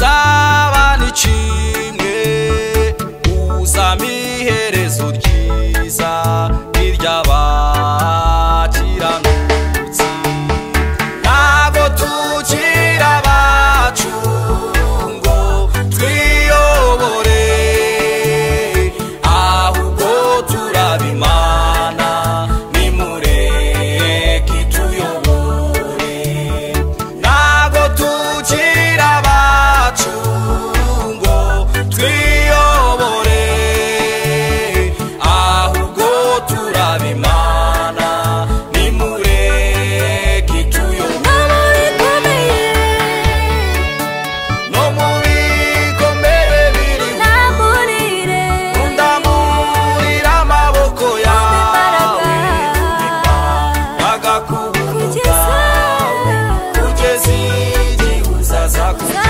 pensar talk.